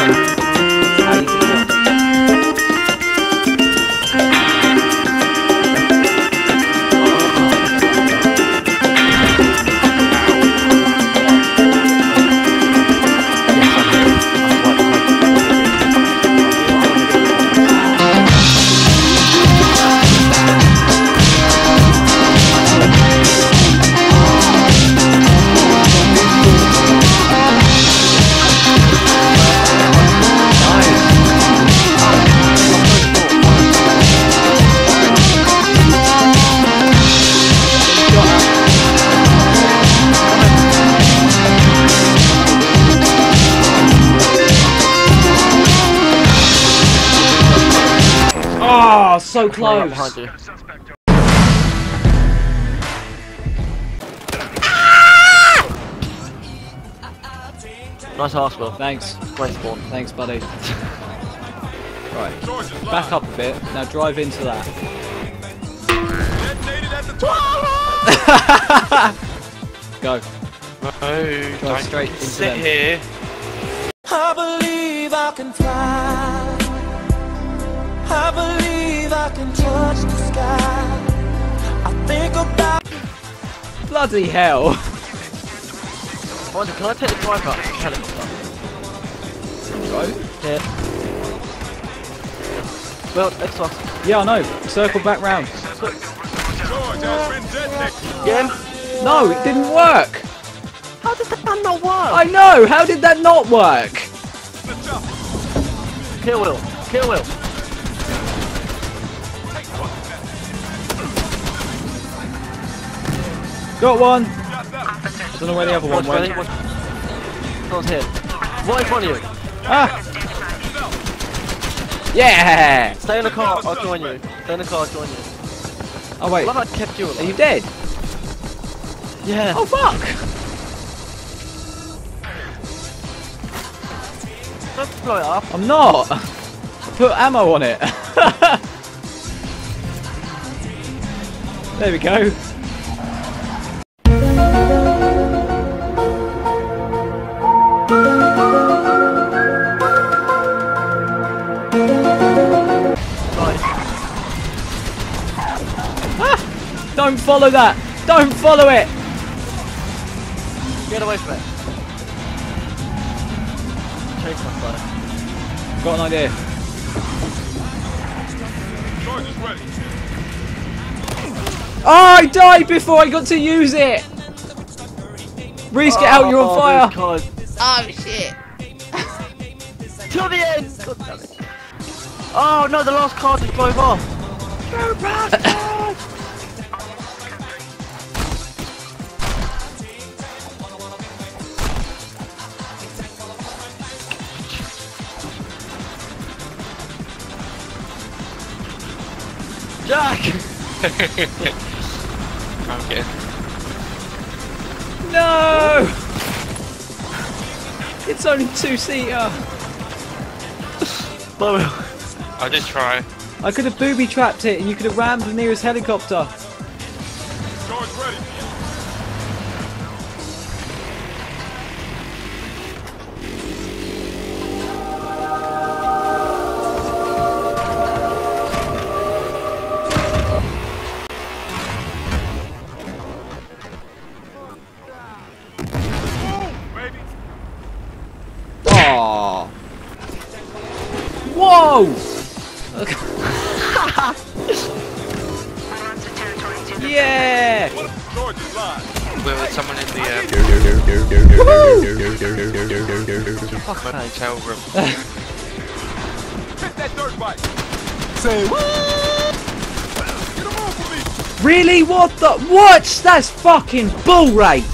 How so Right close. behind ah! you. Nice Arsenal. Thanks. Great spawn. Thanks, buddy. Right. Back up a bit. Now drive into that. Go. No, Drive straight into sit them. here. I believe I can fly. I believe Bloody hell. Michael, can I take the drive up? Helicopter. Right. Here. Well, next to us. Yeah, I know. Circle back round. Again? No, it didn't work. How did that not work? I know. How did that not work? Kill Will. Kill Will. Got one. I don't know where the other one went. Someone's here. Right in front of you. Ah. Yeah. Stay in the car, I'll join you. Stay in the car, I'll join you. Oh wait. Love I kept you Are you dead? Yeah. Oh fuck. Don't blow it up. I'm not. I put ammo on it. there we go. Don't follow that. Don't follow it. Get away from it. Chase my side. Got an idea. Oh, I died before I got to use it. Reese, get out. You're on oh, fire. Oh shit. Till the end. God damn it. Oh no, the last card just drove off. You bastard! Jack! I'm getting. No. It's only two seater. Blow it. I did try. I could have booby trapped it, and you could have rammed the nearest helicopter. Aww. No! yeah! Wait, wait, someone in the uh, Fuck that. hotel. Hit that dirt bike. Say what? Really? What the? What? That's fucking bull rape.